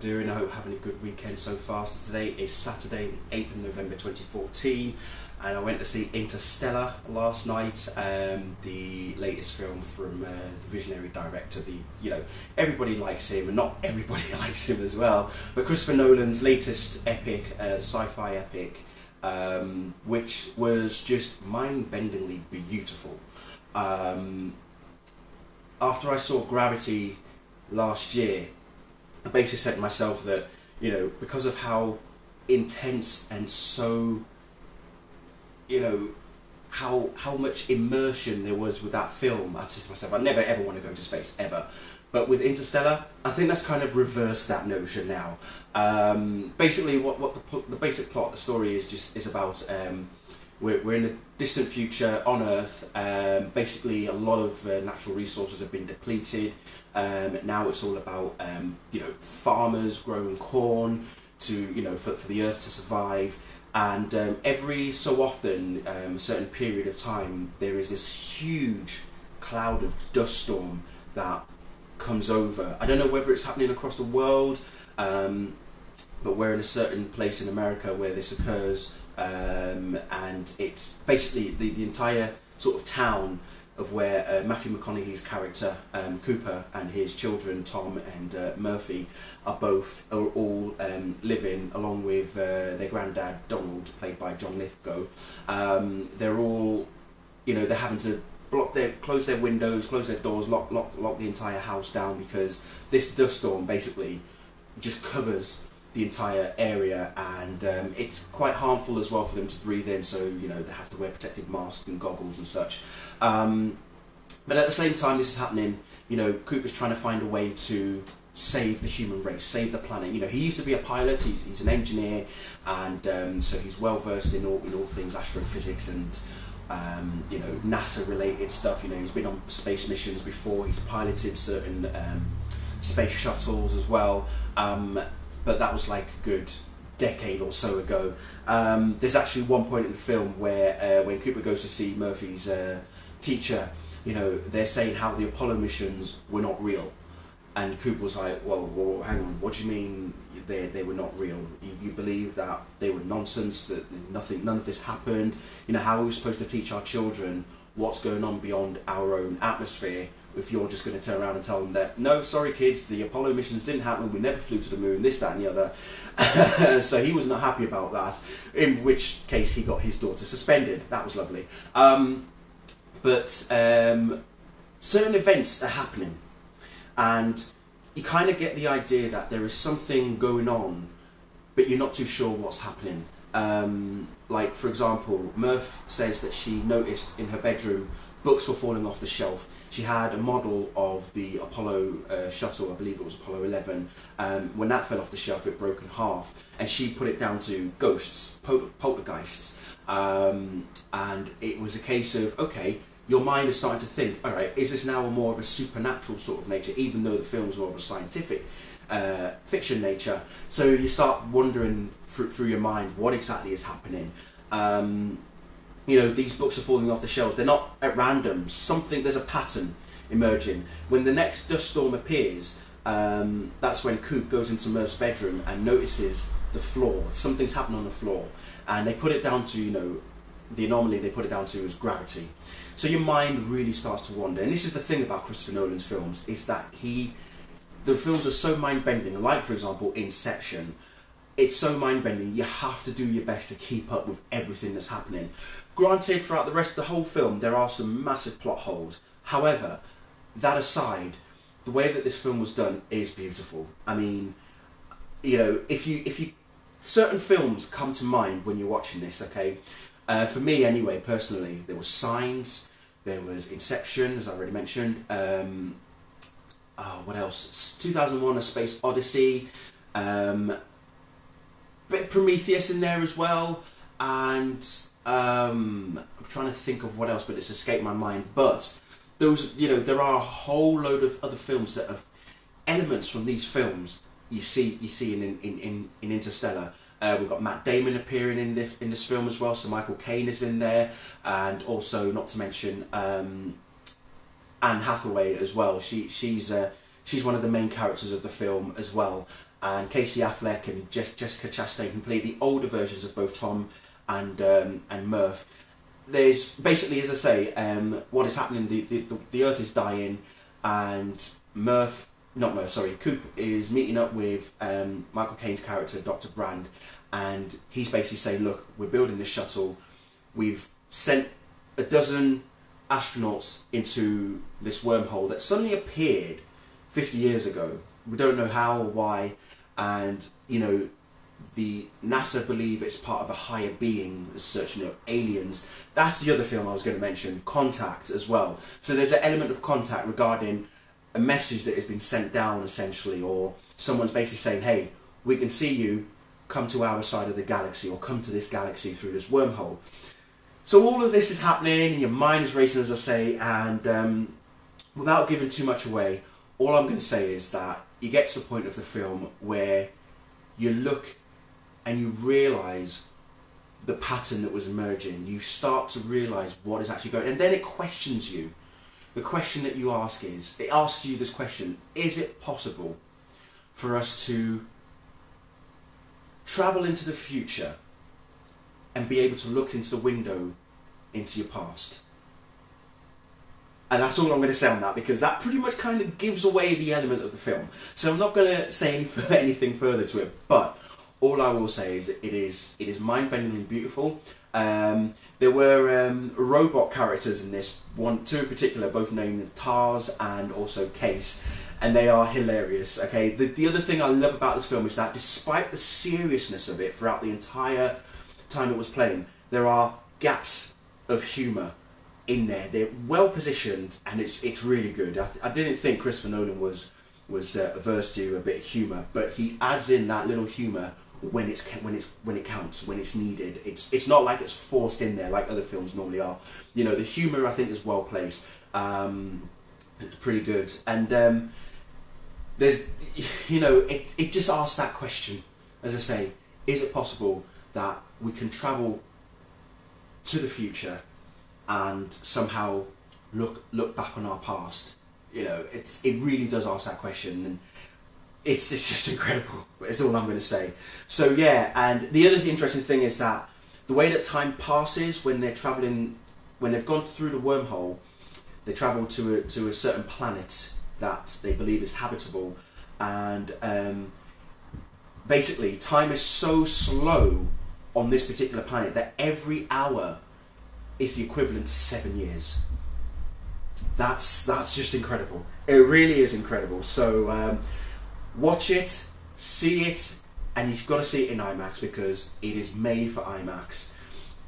Doing? I hope having a good weekend so far. So today is Saturday, the 8th of November 2014, and I went to see Interstellar last night, um, the latest film from uh, the visionary director. The you know everybody likes him, and not everybody likes him as well. But Christopher Nolan's latest epic, uh, sci-fi epic, um, which was just mind-bendingly beautiful. Um, after I saw Gravity last year, I basically said to myself that, you know, because of how intense and so, you know, how how much immersion there was with that film, I said to myself, I never ever want to go to space ever. But with Interstellar, I think that's kind of reversed that notion now. Um, basically, what what the, the basic plot, the story is just is about. Um, we're, we're in a distant future on Earth. Um, basically, a lot of uh, natural resources have been depleted. Um, now it's all about um, you know farmers growing corn to you know for, for the Earth to survive. And um, every so often, um, a certain period of time, there is this huge cloud of dust storm that comes over. I don't know whether it's happening across the world, um, but we're in a certain place in America where this occurs um, and it's basically the, the entire sort of town of where uh, Matthew McConaughey's character um, Cooper and his children Tom and uh, Murphy are both are all um, living along with uh, their granddad Donald, played by John Lithgow. Um, they're all, you know, they're having to block their close their windows, close their doors, lock lock lock the entire house down because this dust storm basically just covers the entire area, and um, it's quite harmful as well for them to breathe in. So you know they have to wear protective masks and goggles and such. Um, but at the same time, this is happening. You know, Cooper's trying to find a way to save the human race, save the planet. You know, he used to be a pilot. He's, he's an engineer, and um, so he's well versed in all in all things astrophysics and. Um, you know, NASA related stuff. You know, he's been on space missions before. He's piloted certain um, space shuttles as well. Um, but that was like a good decade or so ago. Um, there's actually one point in the film where uh, when Cooper goes to see Murphy's uh, teacher, you know, they're saying how the Apollo missions were not real. And Cooper was like, well, well hang on, what do you mean they, they were not real? You, you believe that they were nonsense, that nothing, none of this happened? You know, how are we supposed to teach our children what's going on beyond our own atmosphere if you're just going to turn around and tell them that no, sorry kids, the Apollo missions didn't happen, we never flew to the moon, this, that, and the other. so he was not happy about that. In which case he got his daughter suspended. That was lovely. Um, but um, certain events are happening, and you kind of get the idea that there is something going on, but you're not too sure what's happening. Um, like for example, Murph says that she noticed in her bedroom books were falling off the shelf she had a model of the Apollo uh, shuttle, I believe it was Apollo 11. Um, when that fell off the shelf, it broke in half, and she put it down to ghosts, pol- poltergeists. Um, and it was a case of, okay, your mind is starting to think, all right, is this now more of a supernatural sort of nature, even though the film's more of a scientific uh, fiction nature? So you start wondering through, through your mind what exactly is happening. Um, you know, these books are falling off the shelves. They're not at random. Something, there's a pattern emerging. When the next dust storm appears, um, that's when Coop goes into Murph's bedroom and notices the floor. Something's happened on the floor. And they put it down to, you know, the anomaly they put it down to is gravity. So your mind really starts to wander. And this is the thing about Christopher Nolan's films, is that he, the films are so mind-bending. Like, for example, Inception. It's so mind-bending, you have to do your best to keep up with everything that's happening. Granted, throughout the rest of the whole film, there are some massive plot holes. However, that aside, the way that this film was done is beautiful. I mean, you know, if you if you certain films come to mind when you're watching this, okay. Uh, for me, anyway, personally, there was Signs, there was Inception, as I already mentioned. Um, oh, what else? 2001: A Space Odyssey. Um, bit Prometheus in there as well, and um, I'm trying to think of what else, but it's escaped my mind. But those, you know, there are a whole load of other films that have elements from these films you see you see in in in, in Interstellar. Uh, we've got Matt Damon appearing in this in this film as well. So Michael Caine is in there, and also not to mention um, Anne Hathaway as well. She she's uh, she's one of the main characters of the film as well. And Casey Affleck and Jessica Chastain, who play the older versions of both Tom and um, and Murph. There's basically, as I say, um, what is happening. The, the the Earth is dying, and Murph, not Murph, sorry, Coop is meeting up with um, Michael Caine's character, Doctor Brand, and he's basically saying, "Look, we're building this shuttle. We've sent a dozen astronauts into this wormhole that suddenly appeared 50 years ago. We don't know how or why, and you know, the NASA believe it's part of a higher being as such, you know, aliens. That's the other film I was going to mention, Contact as well. So there's an element of contact regarding a message that has been sent down essentially, or someone's basically saying, hey, we can see you, come to our side of the galaxy, or come to this galaxy through this wormhole. So all of this is happening, and your mind is racing, as I say, and um, without giving too much away, all I'm going to say is that you get to the point of the film where you look and you realise the pattern that was emerging. You start to realise what is actually going, and then it questions you. The question that you ask is, it asks you this question: Is it possible for us to travel into the future and be able to look into the window into your past? And that's all I'm going to say on that because that pretty much kind of gives away the element of the film. So I'm not going to say anything further to it, but all I will say is it is it is mind-bendingly beautiful. Um, there were um, robot characters in this one, two in particular, both named Tars and also Case, and they are hilarious. Okay, the the other thing I love about this film is that despite the seriousness of it throughout the entire time it was playing, there are gaps of humour in there. They're well positioned, and it's it's really good. I, I didn't think Christopher Nolan was was uh, averse to a bit of humour, but he adds in that little humour when it's when it's when it counts when it's needed. It's it's not like it's forced in there like other films normally are. You know, the humour I think is well placed. Um, it's pretty good, and um, there's you know it it just asks that question. As I say, is it possible that we can travel to the future and somehow look look back on our past? You know, it's it really does ask that question and it's, it's just incredible. It's all I'm going to say. So yeah, and the other interesting thing is that the way that time passes when they're traveling, when they've gone through the wormhole, they travel to a, to a certain planet that they believe is habitable, and um, basically time is so slow on this particular planet that every hour is the equivalent to seven years. That's that's just incredible. It really is incredible. So. Um, watch it, see it, and you've got to see it in IMAX because it is made for IMAX.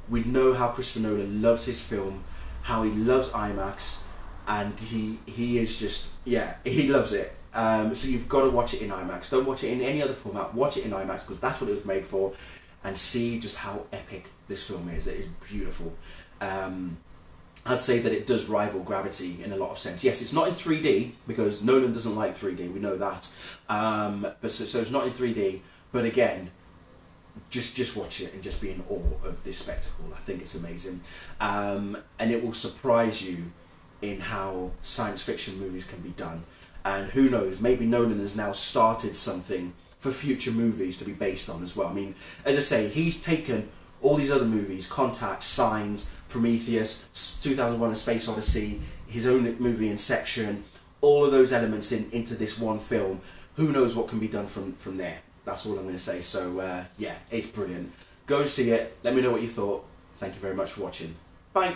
We know how Christopher Nolan loves his film, how he loves IMAX, and he he is just yeah he loves it. Um, so you've got to watch it in IMAX. Don't watch it in any other format. Watch it in IMAX because that's what it was made for, and see just how epic this film is. It is beautiful. Um, I'd say that it does rival Gravity in a lot of sense. Yes, it's not in 3D because Nolan doesn't like 3D. We know that. Um, but so, so, it's not in 3D. But again, just just watch it and just be in awe of this spectacle. I think it's amazing, um, and it will surprise you in how science fiction movies can be done. And who knows? Maybe Nolan has now started something for future movies to be based on as well. I mean, as I say, he's taken all these other movies, Contact, Signs, Prometheus, 2001: A Space Odyssey, his own movie Inception, all of those elements in, into this one film. Who knows what can be done from from there? That's all I'm going to say. So uh, yeah, it's brilliant. Go see it. Let me know what you thought. Thank you very much for watching. Bye.